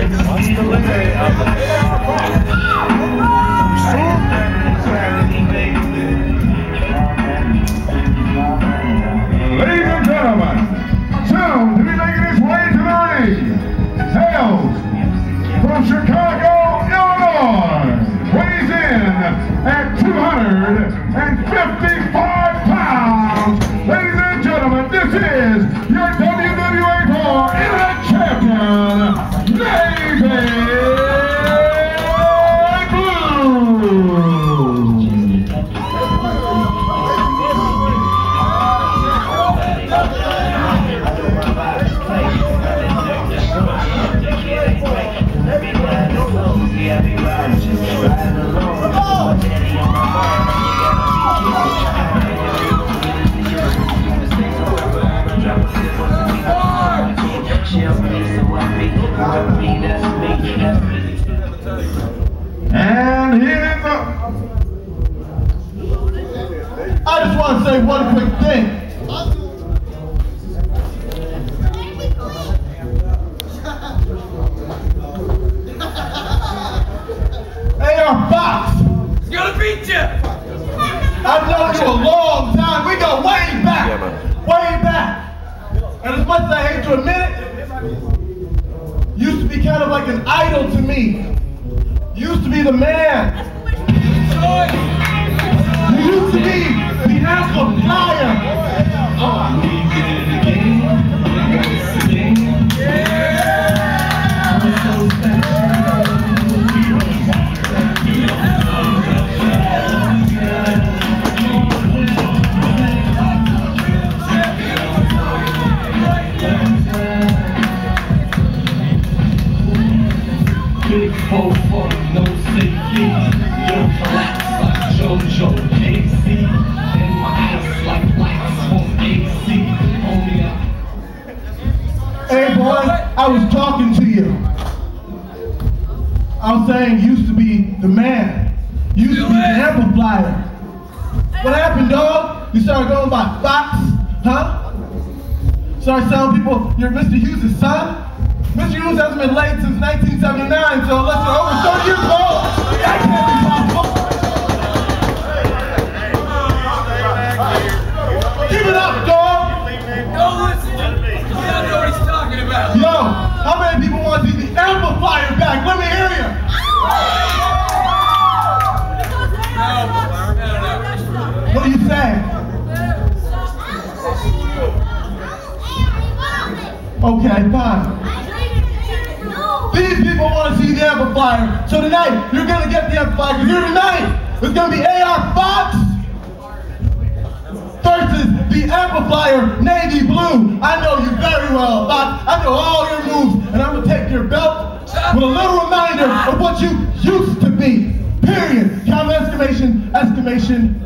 Ladies and gentlemen, soon to be making his way to the ring, from Chicago, Illinois, weighs in at 255 And here's the I just want to say one quick thing. Like an idol to me. Used to be the man. Used to be the Ampliflyer. Big Used to be the man. Used to be the Ampliflyer. What happened, dog? You started going by Fox, huh? Started telling people you're Mr. Hughes' son? Mr. Hughes hasn't been late since 1979, so unless you're over 30 years old, that can't be So tonight, you're going to get the. 'cause Here tonight, it's going to be AR Fox versus the Ampliflyer Navy Blue. I know you very well, Fox. I know all your moves. And I'm going to take your belt with a little reminder of what you used to be. Period. Count exclamation, exclamation,